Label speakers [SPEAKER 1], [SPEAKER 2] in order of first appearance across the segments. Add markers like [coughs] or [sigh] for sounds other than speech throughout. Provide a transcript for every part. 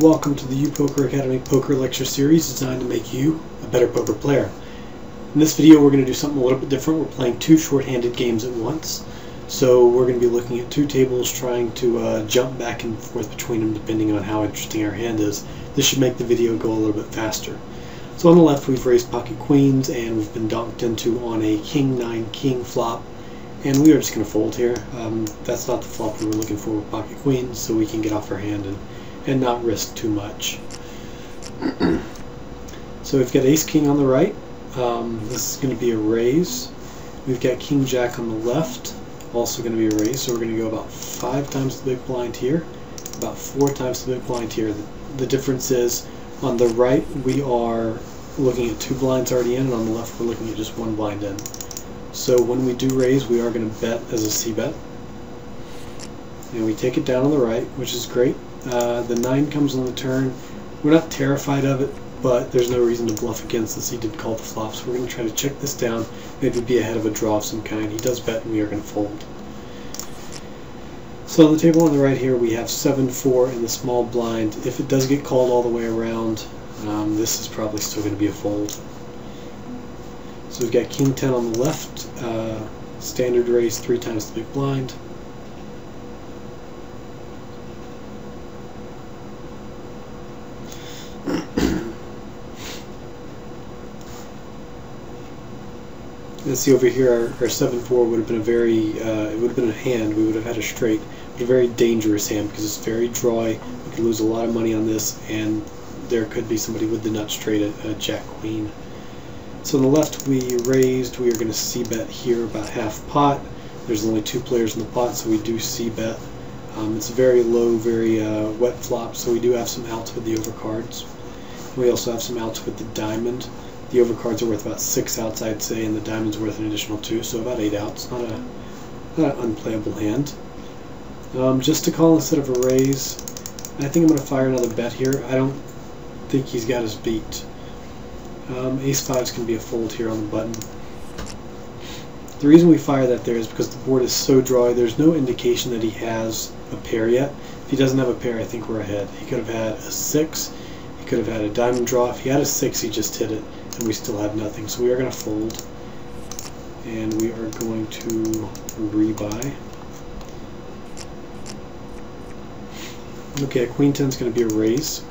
[SPEAKER 1] Welcome to the YouPoker Academy Poker Lecture Series designed to make you a better poker player. In this video we're going to do something a little bit different. We're playing two short-handed games at once. So we're going to be looking at two tables trying to uh, jump back and forth between them depending on how interesting our hand is. This should make the video go a little bit faster. So on the left we've raised pocket queens and we've been donked into on a king 9 king flop and we are just going to fold here. Um, that's not the flop we were looking for with pocket queens so we can get off our hand and and not risk too much. so we've got ace king on the right. Um, this is going to be a raise. We've got king jack on the left, also going to be a raise. So we're going to go about five times the big blind here, about four times the big blind here. The, the difference is on the right we are looking at two blinds already in, and on the left we're looking at just one blind in. So when we do raise, we are going to bet as a C bet. And we take it down on the right, which is great. Uh, the 9 comes on the turn. We're not terrified of it, but there's no reason to bluff against this. He did call the flop, so we're going to try to check this down, maybe be ahead of a draw of some kind. He does bet, and we are going to fold. So on the table on the right here, we have 7-4 in the small blind. If it does get called all the way around, um, this is probably still going to be a fold. So we've got King 10 on the left, uh, standard raise three times the big blind. See over here, our, our 7-4 would have been a very, uh, it would have been a hand, we would have had a straight, but a very dangerous hand because it's very dry, we could lose a lot of money on this, and there could be somebody with the nut straight at uh, Jack-Queen. So on the left we raised, we are going to c-bet here about half pot. There's only two players in the pot, so we do c-bet. Um, it's a very low, very uh, wet flop, so we do have some outs with the overcards. We also have some outs with the diamond. The overcards are worth about six outs, I'd say, and the diamond's worth an additional two, so about eight outs. Not a not an unplayable hand. Um, just to call instead of a raise, I think I'm going to fire another bet here. I don't think he's got us beat. Um, ace 5 is going to be a fold here on the button. The reason we fire that there is because the board is so dry, there's no indication that he has a pair yet. If he doesn't have a pair, I think we're ahead. He could have had a 6, he could have had a diamond draw. If he had a 6, he just hit it and we still have nothing. So we are going to fold and we are going to rebuy. Okay, queen 10 is going to be a raise.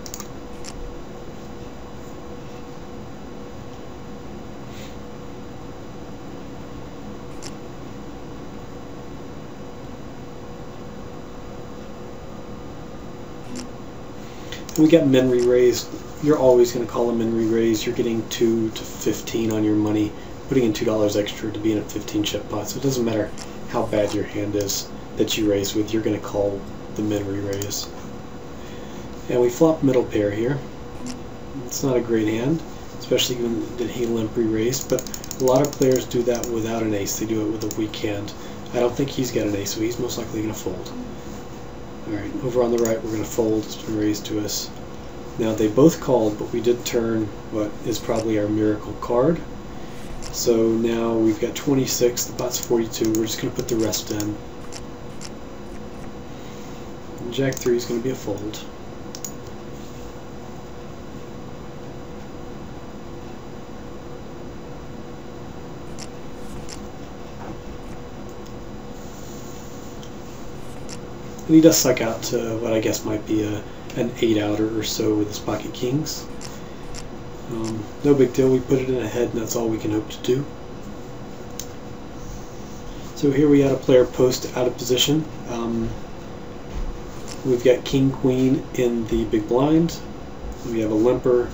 [SPEAKER 1] we got min re-raised you're always going to call the min re-raise. You're getting 2 to 15 on your money, putting in $2 extra to be in a 15 chip pot. So it doesn't matter how bad your hand is that you raise with, you're going to call the min re-raise. And we flop middle pair here. It's not a great hand, especially when that he limp re-raised, but a lot of players do that without an ace. They do it with a weak hand. I don't think he's got an ace, so he's most likely going to fold. Alright, over on the right we're going to fold. It's been raised to us. Now they both called, but we did turn what is probably our miracle card. So now we've got 26, the pot's 42, we're just going to put the rest in. Jack 3 is going to be a fold. And he does suck out to what I guess might be a an 8 outer or so with his pocket kings. Um, no big deal, we put it in a head and that's all we can hope to do. So here we had a player post out of position. Um, we've got king queen in the big blind. We have a limper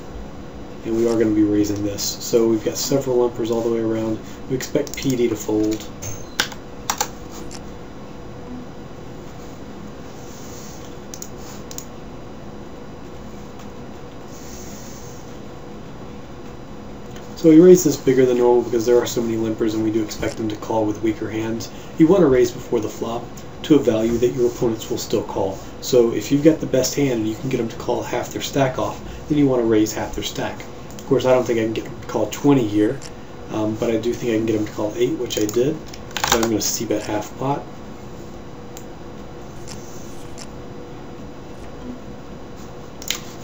[SPEAKER 1] and we are going to be raising this. So we've got several limpers all the way around. We expect PD to fold. So he raised this bigger than normal because there are so many limpers and we do expect them to call with weaker hands. You want to raise before the flop to a value that your opponents will still call. So if you've got the best hand and you can get them to call half their stack off, then you want to raise half their stack. Of course, I don't think I can get them to call 20 here, um, but I do think I can get them to call 8, which I did. So I'm going to c-bet half pot.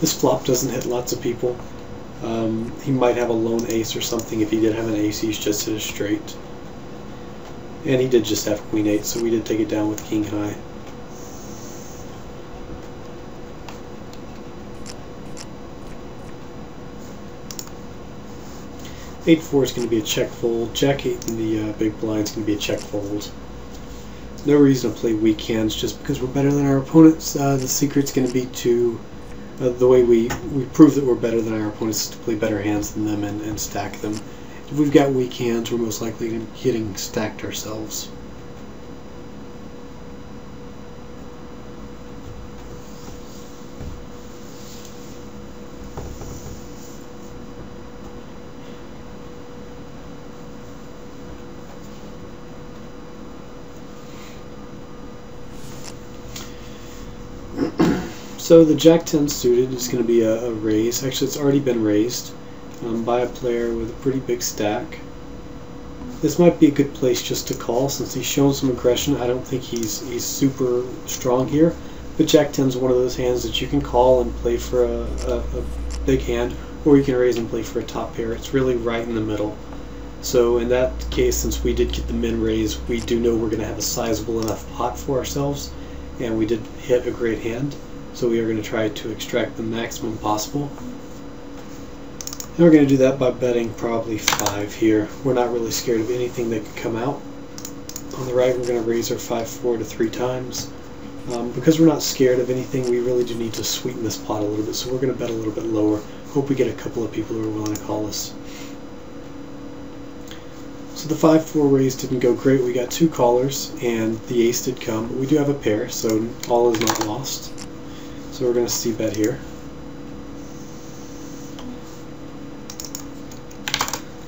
[SPEAKER 1] This flop doesn't hit lots of people. Um, he might have a lone ace or something. If he did have an ace, he's just hit a straight. And he did just have queen eight, so we did take it down with king high. Eight four is going to be a check fold. Jack eight in the uh, big blind is going to be a check fold. No reason to play weak hands just because we're better than our opponents. Uh, the secret's going to be to uh, the way we, we prove that we're better than our opponents is to play better hands than them and, and stack them. If we've got weak hands, we're most likely getting stacked ourselves. So the Jack 10 suited is going to be a, a, raise. Actually, it's already been raised um, by a player with a pretty big stack. This might be a good place just to call since he's shown some aggression. I don't think he's he's super strong here, but Jack 10 is one of those hands that you can call and play for a, a, a big hand, or you can raise and play for a top pair. It's really right in the middle. So in that case, since we did get the min raise, we do know we're going to have a sizable enough pot for ourselves, and we did hit a great hand. So we are going to try to extract the maximum possible. And we're going to do that by betting probably 5 here. We're not really scared of anything that could come out. On the right we're going to raise our 5-4 to 3 times. Um, because we're not scared of anything, we really do need to sweeten this pot a little bit, so we're going to bet a little bit lower. Hope we get a couple of people who are willing to call us. So the 5-4 raise didn't go great. We got two callers, and the ace did come, but we do have a pair, so all is not lost. So we're going to c-bet here.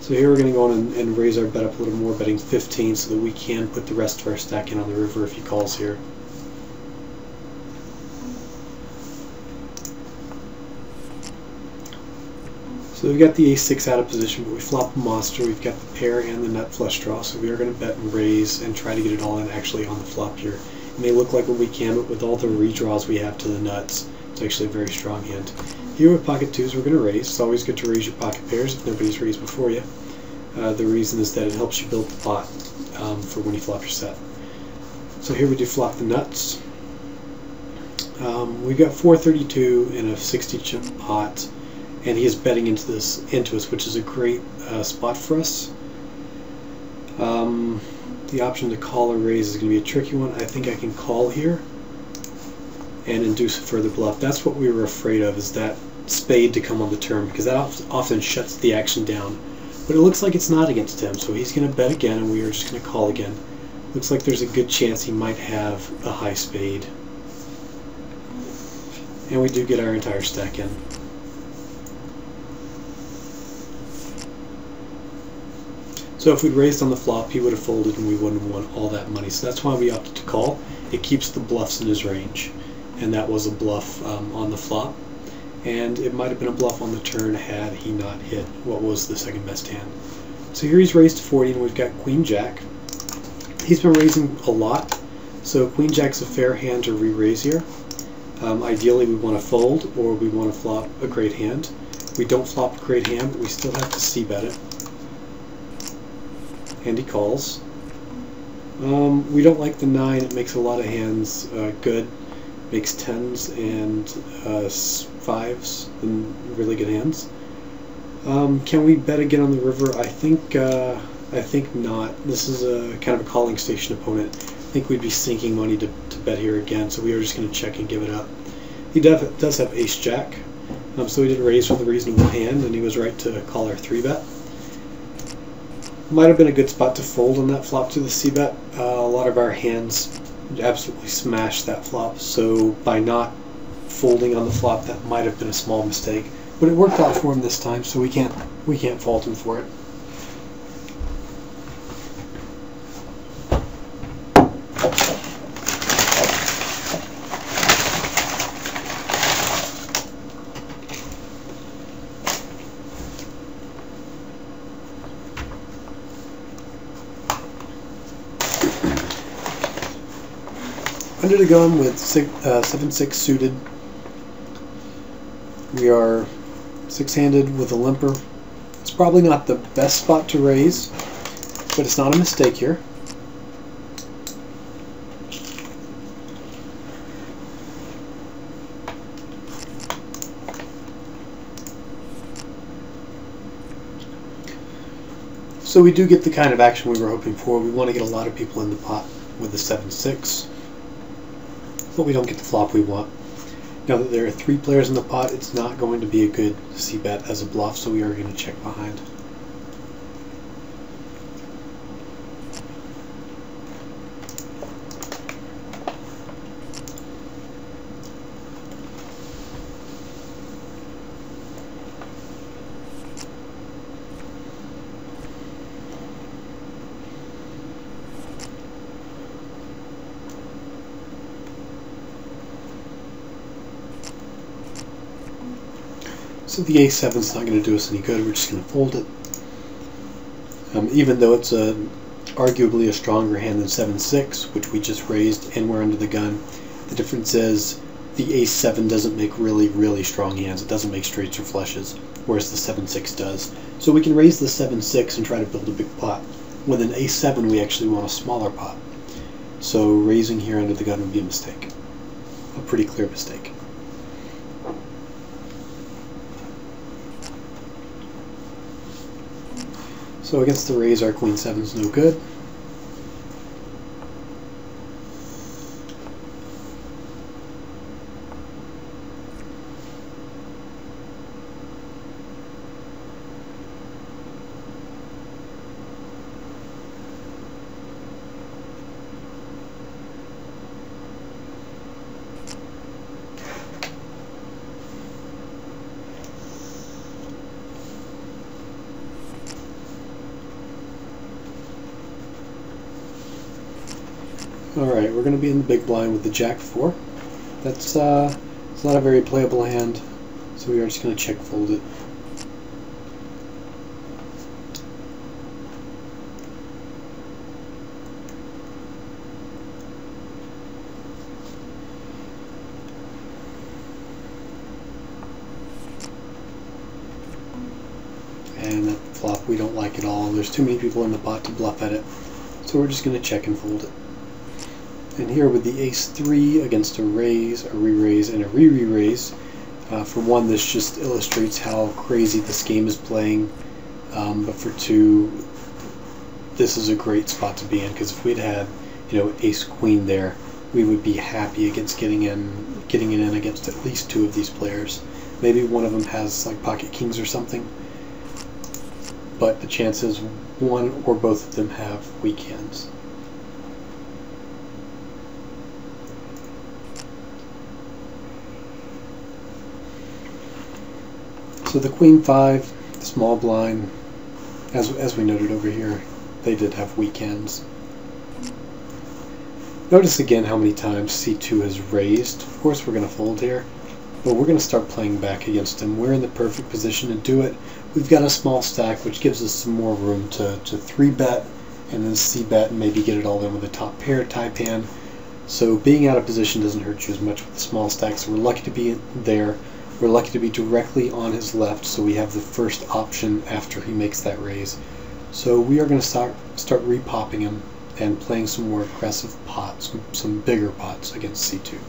[SPEAKER 1] So here we're going to go on and, and, raise our bet up a little more, betting 15 so that we can put the rest of our stack in on the river if he calls here. So we've got the ace-6 out of position, but we flop a monster, we've got the pair and the nut flush draw, so we are going to bet and raise and try to get it all in actually on the flop here may look like what we can, but with all the redraws we have to the nuts, it's actually a very strong hand. Here with pocket twos, we're going to raise. It's always good to raise your pocket pairs if nobody's raised before you. Uh, the reason is that it helps you build the pot um, for when you flop your set. So here we do flop the nuts. Um, we've got 432 in a 60 chip pot, and he is betting into this into us, which is a great uh, spot for us. Um, the option to call or raise is going to be a tricky one. I think I can call here and induce a further bluff. That's what we were afraid of, is that spade to come on the turn, because that often shuts the action down. But it looks like it's not against him, so he's going to bet again, and we are just going to call again. Looks like there's a good chance he might have a high spade. And we do get our entire stack in. So if we'd raised on the flop, he would have folded and we wouldn't have won all that money. So that's why we opted to call. It keeps the bluffs in his range. And that was a bluff um, on the flop. And it might have been a bluff on the turn had he not hit what was the second best hand. So here he's raised to 40 and we've got Queen Jack. He's been raising a lot. So Queen Jack's a fair hand to re-raise here. Um, ideally we want to fold or we want to flop a great hand. We don't flop a great hand, but we still have to c-bet it and he calls. Um, we don't like the 9, it makes a lot of hands uh, good. Makes 10s and uh, 5s and really good hands. Um, can we bet again on the river? I think uh, I think not. This is a kind of a calling station opponent. I think we'd be sinking money to, to bet here again, so we are just going to check and give it up. He does have ace-jack, um, so he did raise with a reasonable hand, and he was right to call our 3-bet. Might have been a good spot to fold on that flop to the c-bet. Uh, a lot of our hands absolutely smashed that flop, so by not folding on the flop, that might have been a small mistake. But it worked out for him this time, so we can't we can't fault him for it. Under the gun with six, uh, 7-6 suited. We are six-handed with a limper. It's probably not the best spot to raise, but it's not a mistake here. So we do get the kind of action we were hoping for. We want to get a lot of people in the pot with the 7-6, but we don't get the flop we want. Now that there are three players in the pot, it's not going to be a good c-bet as a bluff, so we are going to check behind. So the a7 is not going to do us any good. We're just going to fold it. Um, even though it's a, arguably a stronger hand than 7-6, which we just raised and we're under the gun, the difference is the a7 doesn't make really, really strong hands. It doesn't make straights or flushes, whereas the 7-6 does. So we can raise the 7-6 and try to build a big pot. With an a7, we actually want a smaller pot. So raising here under the gun would be a mistake. A pretty clear mistake. So against the raise, our queen 7 is no good. Alright, we're going to in the big blind with the Jack 4. That's uh, it's not a very playable hand, so we are just going to check fold it. And that flop we don't like at all. There's too many people in the pot to bluff at it. So we're just going to check and fold it. And here with the ace-3 against a raise, a re-raise, and a re-re-raise, uh, for one, this just illustrates how crazy this game is playing. Um, but for two, this is a great spot to be in because if we'd had, you know, ace-queen there, we would be happy against getting in, getting it in against at least two of these players. Maybe one of them has like pocket kings or something, but the chances one or both of them have weak hands. So the queen five, small blind, as, as we noted over here, they did have weekends. Notice again how many times c2 has raised. Of course we're going to fold here, but we're going to start playing back against him. We're in the perfect position to do it. We've got a small stack, which gives us some more room to, to 3-bet and then c-bet and maybe get it all in with a top pair hand. So being out of position doesn't hurt you as much with the small stack, so we're lucky to be there. We're lucky to be directly on his left, so we have the first option after he makes that raise. So we are going to start, start repopping him and playing some more aggressive pots, some, bigger pots against c2.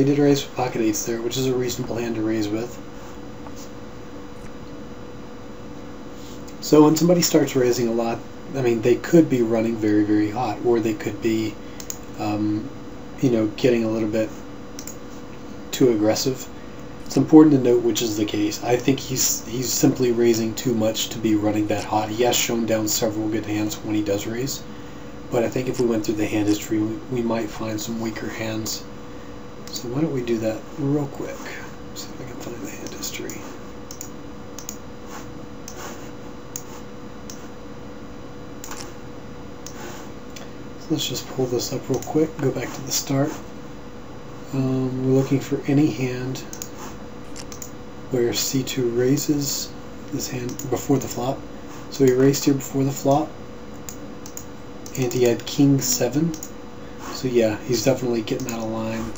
[SPEAKER 1] You did raise with pocket eights there, which is a reasonable hand to raise with. So when somebody starts raising a lot, I mean, they could be running very, very hot, or they could be, um, you know, getting a little bit too aggressive. It's important to note which is the case. I think he's he's simply raising too much to be running that hot. He has shown down several good hands when he does raise, but I think if we went through the hand history, we, we might find some weaker hands so why don't we do that real quick? See if I can find the hand history. So let's just pull this up real quick, go back to the start. Um, we're looking for any hand where c2 raises this hand before the flop. So he raised here before the flop, and he had king 7. So yeah, he's definitely getting out of line.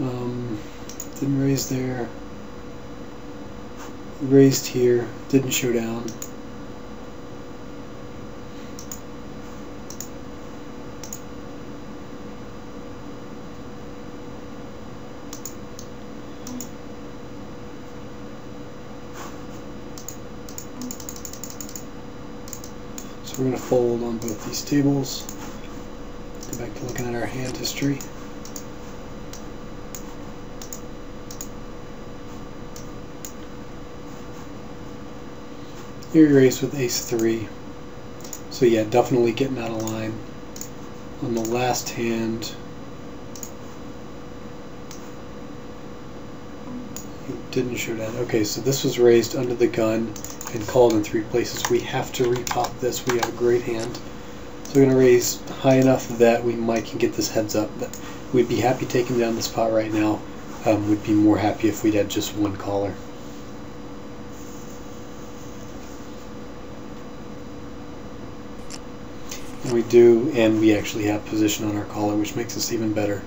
[SPEAKER 1] Um, didn't raise there. Raised here, didn't show down. So we're going to fold on both these tables. Go back to looking at our hand history. Here you race with ace 3. So yeah, definitely getting out of line. On the last hand, didn't shoot at. Okay, so this was raised under the gun and called in three places. We have to repop this. We have a great hand. So we're going to raise high enough that we might can get this heads up. But we'd be happy taking down this pot right now. Um, we'd be more happy if we'd had just one caller. We do, and we actually have position on our caller, which makes us even better.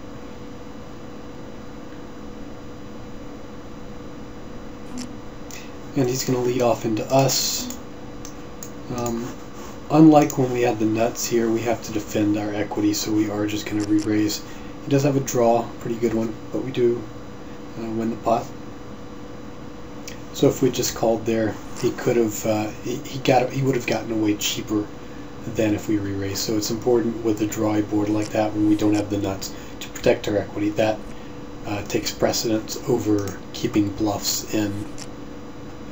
[SPEAKER 1] and he's going to lead off into us. Um, unlike when we had the nuts here, we have to defend our equity, so we are just going to re-raise. He does have a draw, pretty good one, but we do uh, win the pot. So if we just called there, he could have uh, he, he got he would have gotten away cheaper than if we re-raise. So it's important with a dry board like that when we don't have the nuts to protect our equity. That uh, takes precedence over keeping bluffs in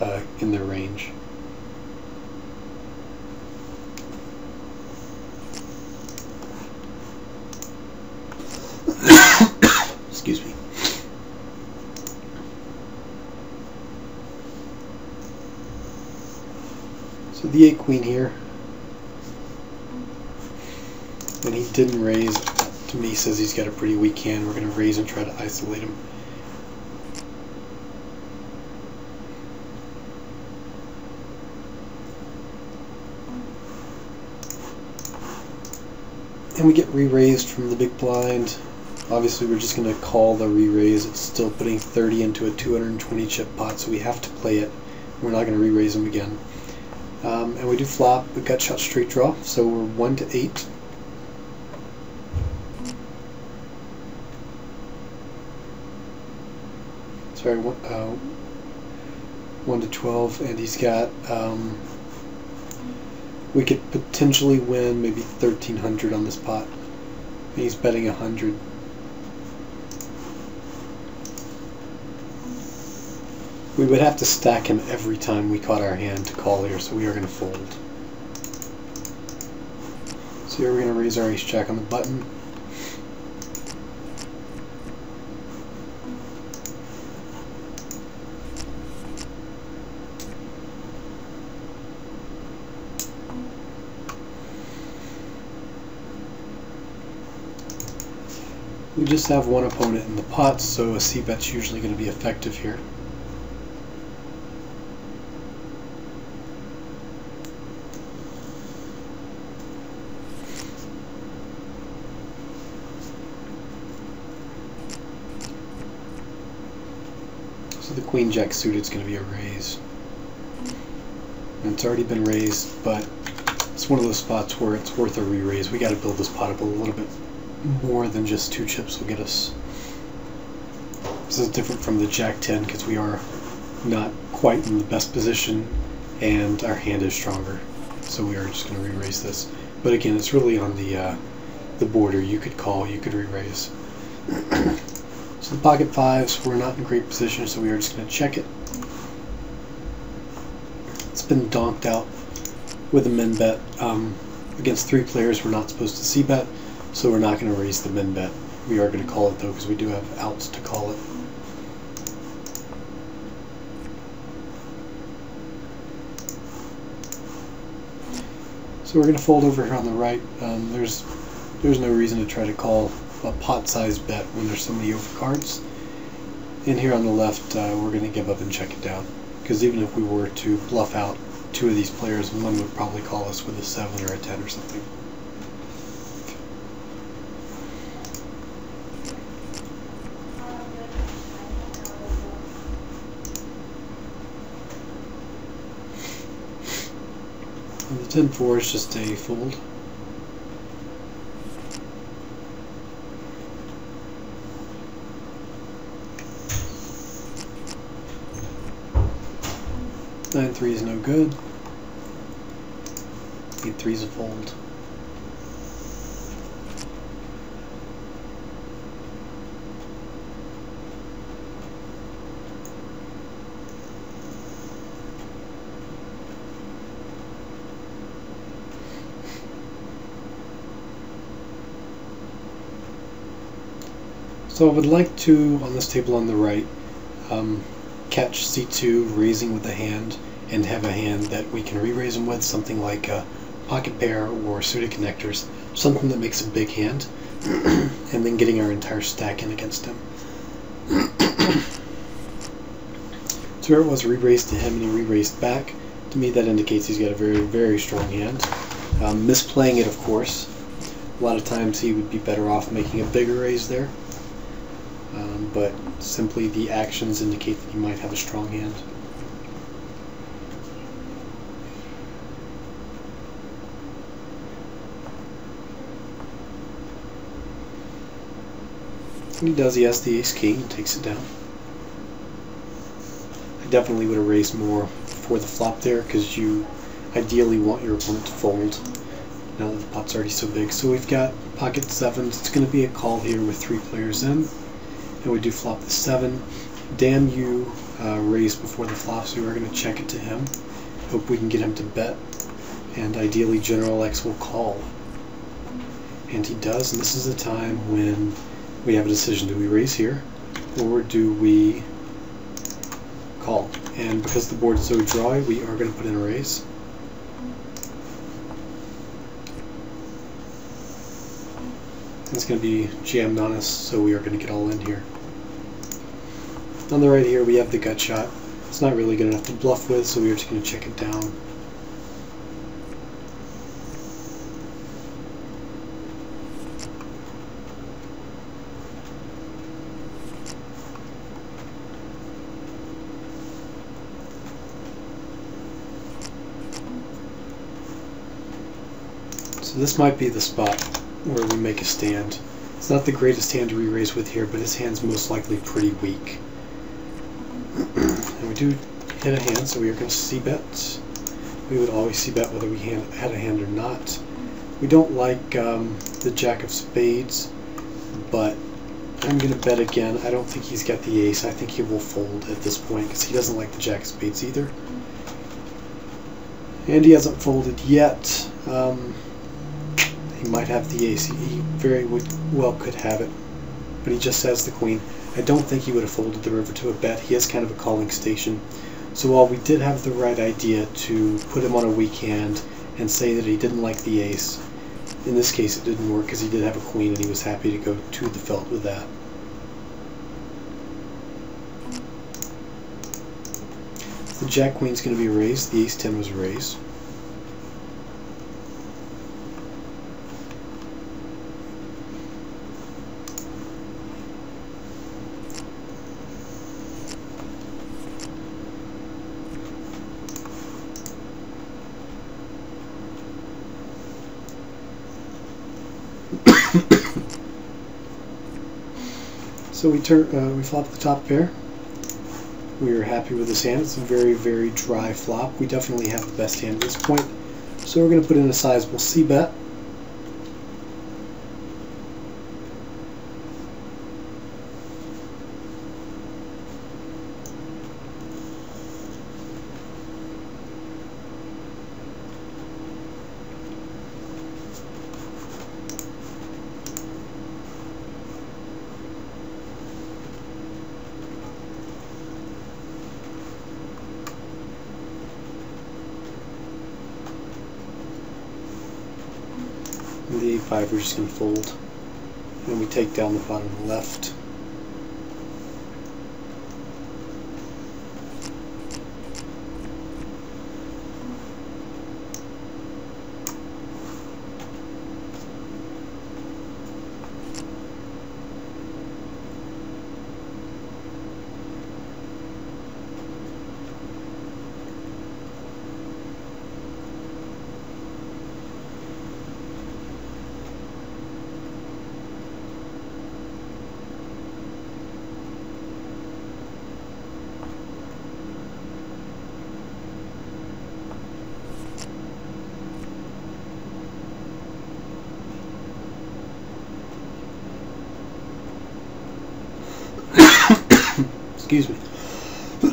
[SPEAKER 1] uh, in their range. [coughs] Excuse me. So the 8 queen here. And he didn't raise. To me, says he's got a pretty weak hand. We're going to raise and try to isolate him. and we get re-raised from the big blind. Obviously we're just going to call the re-raise. It's still putting 30 into a 220 chip pot, so we have to play it. We're not going to re-raise them again. Um, and we do flop, we gut shot straight draw, so we're 1 to 8. Sorry, uh, 1 to 12, and he's got um, we could potentially win maybe 1300 on this pot. And He's betting 100. We would have to stack him every time we caught our hand to call here, so we are going to fold. So here we're going to raise our ace jack on the button. Just have one opponent in the pot, so a c-bet's usually going to be effective here. So the queen jack suited is going to be a raise. And it's already been raised, but it's one of those spots where it's worth a re-raise. We got to build this pot up a little bit more than just two chips will get us. This is different from the Jack 10 because we are not quite in the best position and our hand is stronger. So we are just going to re-raise this. But again, it's really on the uh, the border. You could call, you could re-raise. [clears throat] so the pocket fives, we're not in great position, so we are just going to check it. It's been donked out with a min bet. Um, against three players, we're not supposed to c-bet. So we're not going to raise the min bet. We are going to call it though because we do have outs to call it. So we're going to fold over here on the right. Um, there's there's no reason to try to call a pot-sized bet when there's so many overcards. And here on the left, uh, we're going to give up and check it down. Because even if we were to bluff out two of these players, one would probably call us with a 7 or a 10 or something. 10-4 is just a fold. Nine three is no good. Eight three is a fold. So I would like to, on this table on the right, um, catch C2 raising with a hand and have a hand that we can re-raise them with, something like a pocket pair or suited connectors, something that makes a big hand, [clears throat] and then getting our entire stack in against him. [clears throat] so here it was re-raised to him and he re-raised back. To me that indicates he's got a very, very strong hand. Um, misplaying it, of course. A lot of times he would be better off making a bigger raise there um, but simply the actions indicate that you might have a strong hand. And he does, he has the ace king and takes it down. I definitely would have raised more for the flop there because you ideally want your opponent to fold now that the pot's already so big. So we've got pocket sevens. It's going to be a call here with three players in and we do flop the 7. Damn you uh, raised before the flop, so we're going to check it to him. Hope we can get him to bet, and ideally General X will call. And he does, and this is the time when we have a decision. Do we raise here, or do we call? And because the board is so dry, we are going to put in a raise. It's going to be jammed on us, so we are going to get all in here. On the right here we have the gut shot. It's not really good enough to bluff with, so we're just going to check it down. So this might be the spot where we make a stand. It's not the greatest hand to re-raise with here, but his hand's most likely pretty weak. Do hit a hand, so we are going to c-bet. We would always c-bet whether we hand, had a hand or not. We don't like um, the jack of spades, but I'm going to bet again. I don't think he's got the ace. I think he will fold at this point because he doesn't like the jack of spades either. And he hasn't folded yet. Um, he might have the ace. He very well could have it, but he just has the queen. I don't think he would have folded the river to a bet. He has kind of a calling station. So while we did have the right idea to put him on a weak hand and say that he didn't like the ace, in this case it didn't work because he did have a queen and he was happy to go to the felt with that. The jack queen is going to be raised. The ace 10 was raised. So we turn, uh, we flop the top pair. We are happy with this hand. It's a very, very dry flop. We definitely have the best hand at this point. So we're going to put in a sizable C bet. 5, we're just going to fold. And we take down the bottom left. Excuse me. [coughs]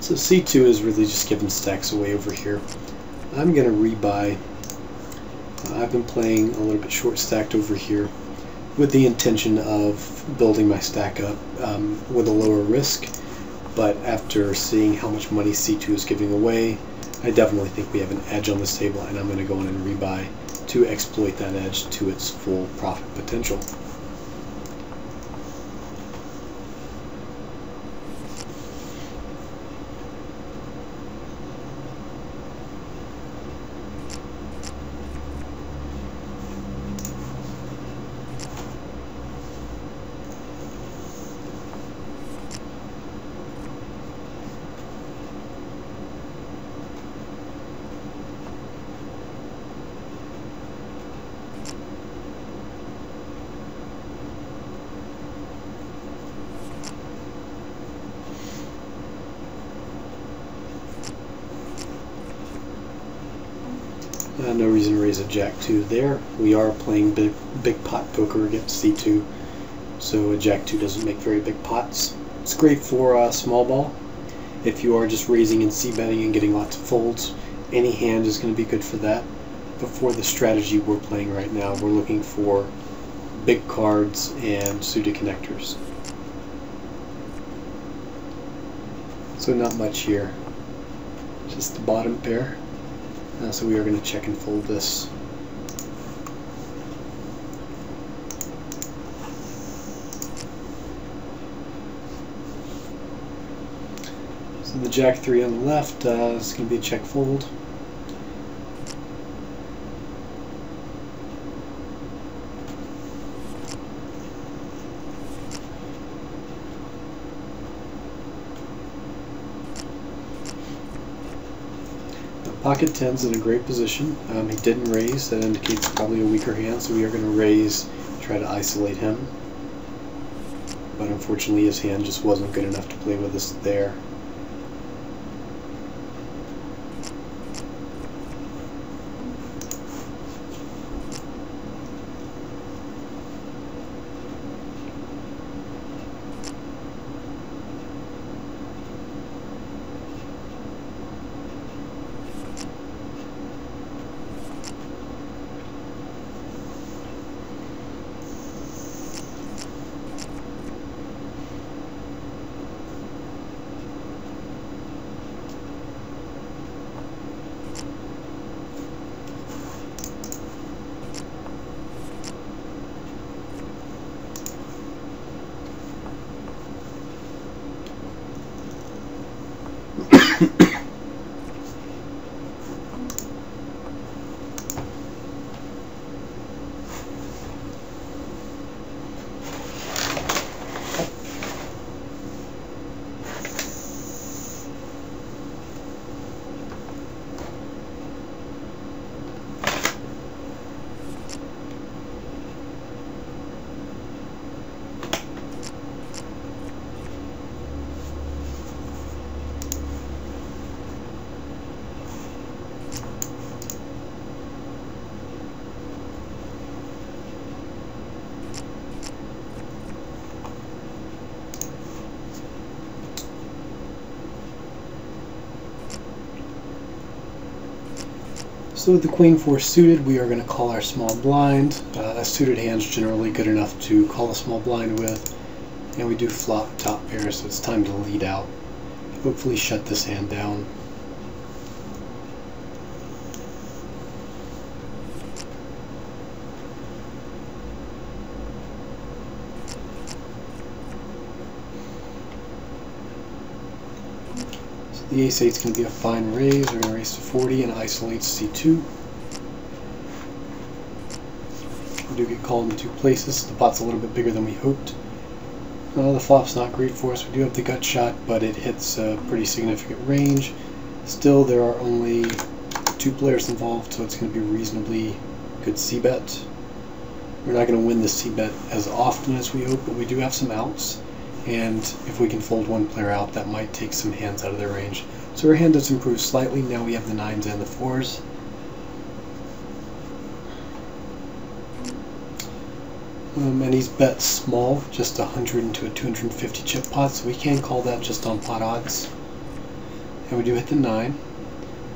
[SPEAKER 1] so C2 is really just giving stacks away over here. I'm going to rebuy. Uh, I've been playing a little bit short stacked over here with the intention of building my stack up um, with a lower risk. But after seeing how much money C2 is giving away, I definitely think we have an edge on this table and I'm going to go in and rebuy to exploit that edge to its full profit potential. No reason to raise a jack 2 there. We are playing big, big pot poker against c2, so a jack 2 doesn't make very big pots. It's great for uh, small ball. If you are just raising and c-betting and getting lots of folds, any hand is going to be good for that. But for the strategy we're playing right now, we're looking for big cards and suited connectors. So not much here. Just the bottom pair. Uh, so we are going to check and fold this. So the jack 3 on the left uh, is going to be a check fold. Pocket 10's in a great position. Um, he didn't raise. That indicates probably a weaker hand, so we are going to raise, try to isolate him. But unfortunately his hand just wasn't good enough to play with us there. So with the queen four suited, we are going to call our small blind. Uh, a suited hand is generally good enough to call a small blind with. And we do flop top pair, so it's time to lead out. Hopefully shut this hand down. The ace 8 is going to be a fine raise. We're going to raise to 40 and isolate C2. We do get called in two places. The pot's a little bit bigger than we hoped. Uh, the flop's not great for us. We do have the gut shot, but it hits a pretty significant range. Still, there are only two players involved, so it's going to be a reasonably good c-bet. We're not going to win the c-bet as often as we hope, but we do have some outs. And if we can fold one player out, that might take some hands out of their range. So our hand does improve slightly. Now we have the nines and the fours. Um, and he's bet small, just 100 into a 250 chip pot, so we can call that just on pot odds. And we do hit the 9.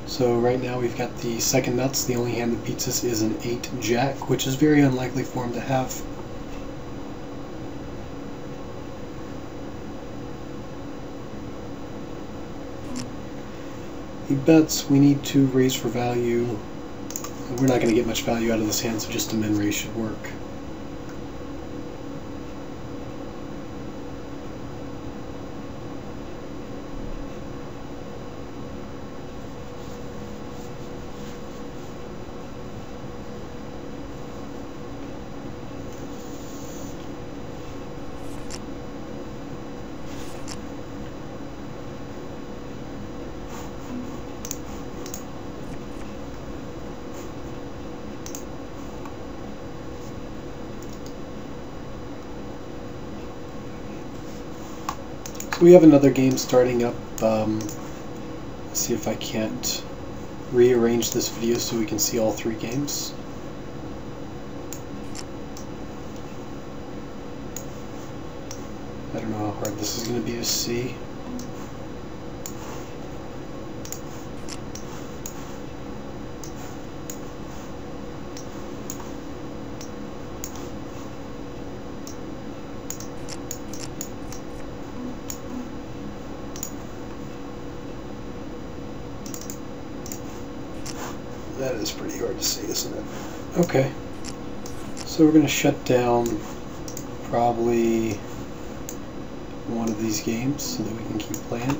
[SPEAKER 1] So right now we've got the second nuts. The only hand that beats us is an 8 jack, which is very unlikely for him to have. He bets we need to raise for value. We're not going to get much value out of this hand, so just a min raise should work. We have another game starting up. Um, see if I can't rearrange this video so we can see all three games. I don't know how hard this is going to be to see. That is pretty hard to see, isn't it? Okay. So we're going to shut down probably one of these games so that we can keep playing.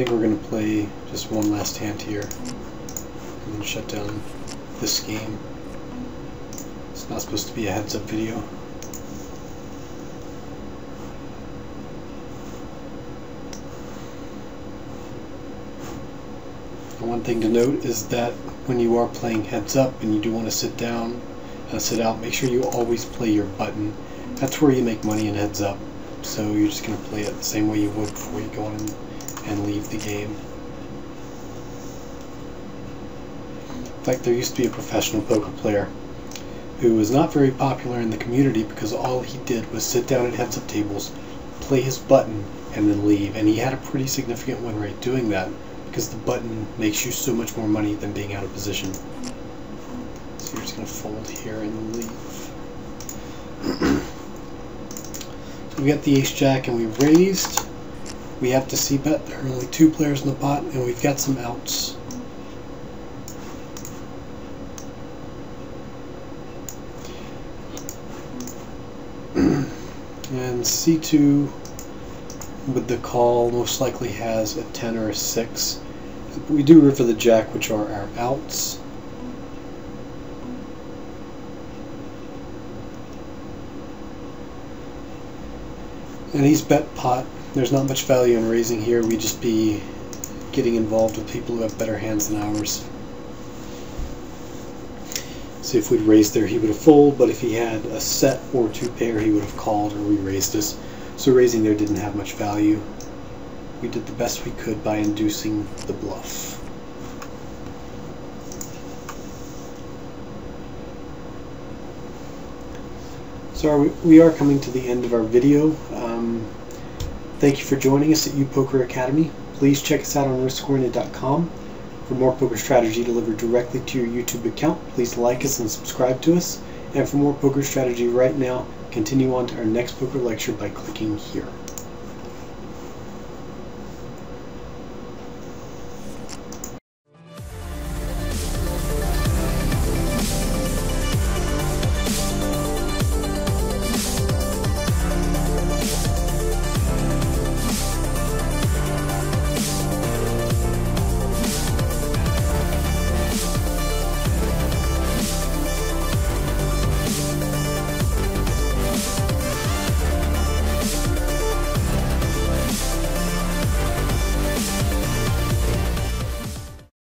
[SPEAKER 1] Think we're going to play just one last hand here and then shut down this game. It's not supposed to be a heads up video. one thing to note is that when you are playing heads up and you do want to sit down and sit out, make sure you always play your button. That's where you make money in heads up. So you're just going to play it the same way you would before you go on and leave the game. In fact, there used to be a professional poker player who was not very popular in the community because all he did was sit down at heads up tables, play his button, and then leave. And he had a pretty significant win rate doing that because the button makes you so much more money than being out of position. So you're just going to fold here and leave. [clears throat] so we got the ace jack and we raised. We have to c-bet. There are only two players in the pot, and we've got some outs. [clears throat] and C2 with the call most likely has a 10 or a 6. We do river the jack, which are our outs. And he's bet pot there's not much value in raising here. We'd just be getting involved with people who have better hands than ours. So if we'd raised there, he would have folded, but if he had a set or two pair, he would have called or re-raised us. So raising there didn't have much value. We did the best we could by inducing the bluff. So we are coming to the end of our video. Um, thank you for joining us at YouPoker Academy. Please check us out on riskoriented.com for more poker strategy delivered directly to your YouTube account. Please like us and subscribe to us. And for more poker strategy right now, continue on to our next poker lecture by clicking here.